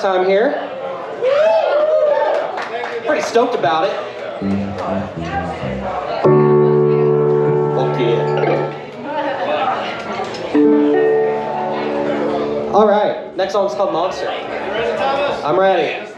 time here. Pretty stoked about it. Okay. All right, next song's called Monster. I'm ready.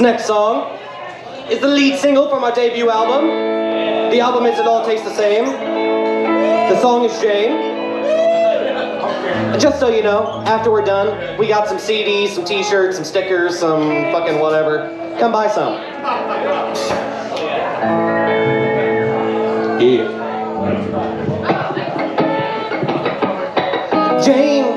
Next song is the lead single from our debut album. The album is It All Tastes the Same. The song is Jane. Just so you know, after we're done, we got some CDs, some t-shirts, some stickers, some fucking whatever. Come buy some. Yeah. Jane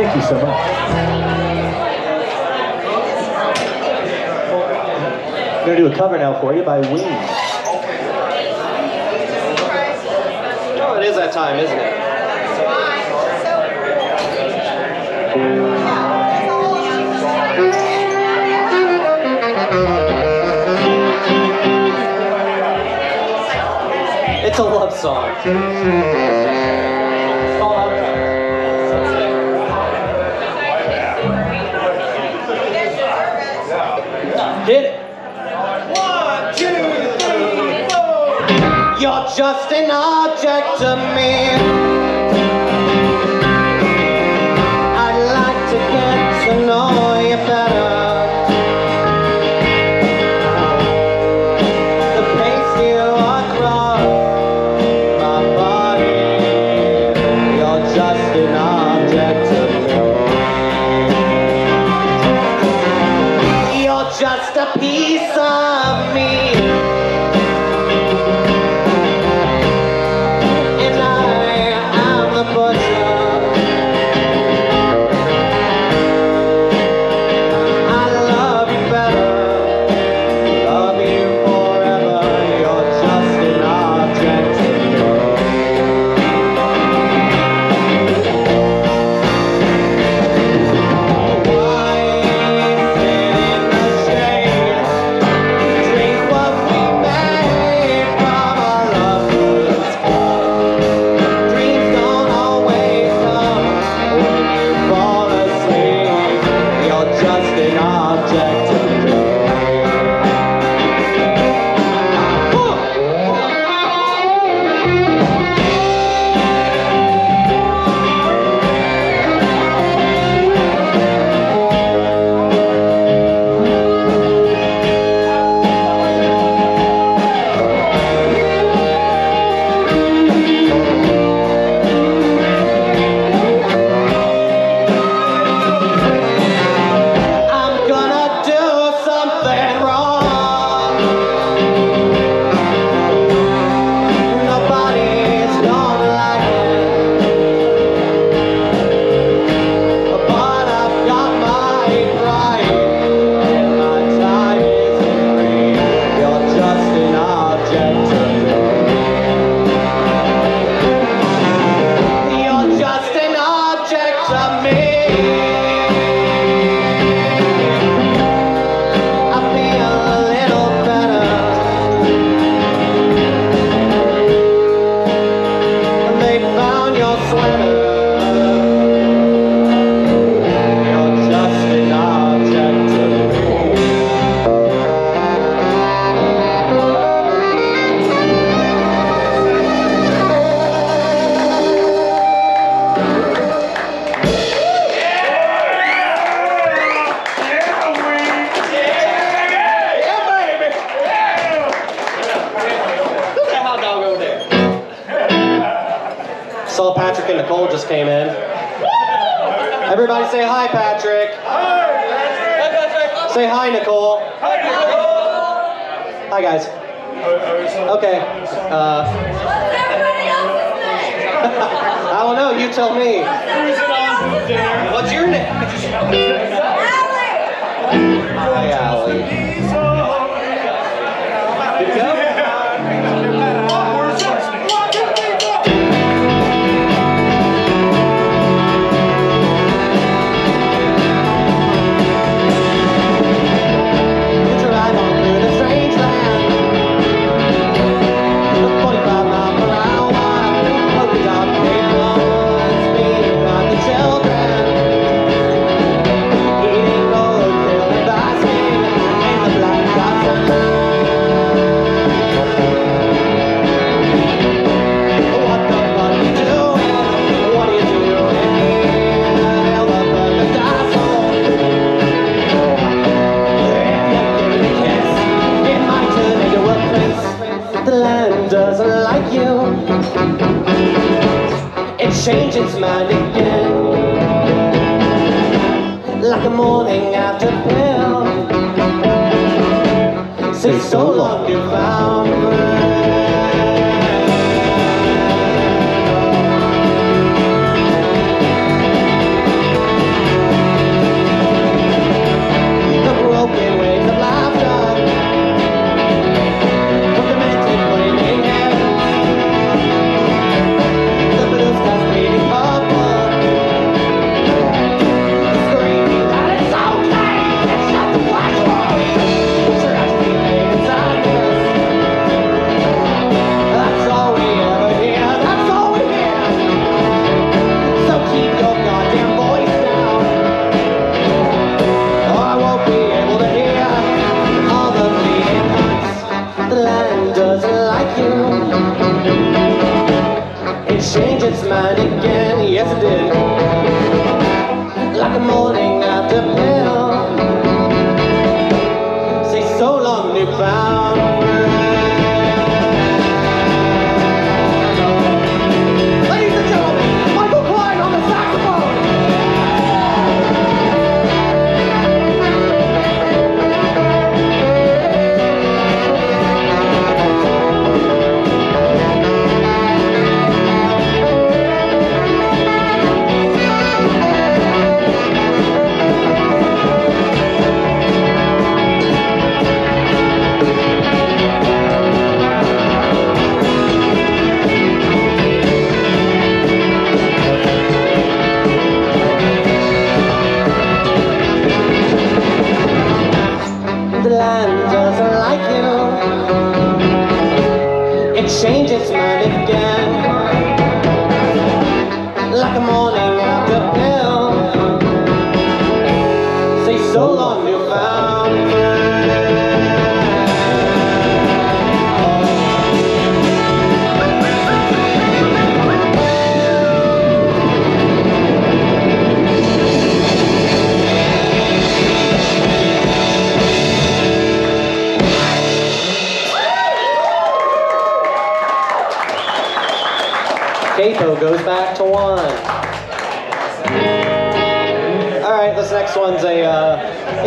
Thank you so much. I'm going to do a cover now for you by Wings. Oh, it is that time, isn't it? It's a love song. just an object to me.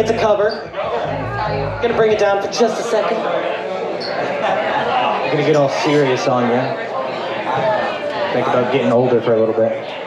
It's a cover. I'm gonna bring it down for just a second. I'm gonna get all serious on you. Think about getting older for a little bit.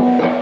All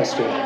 by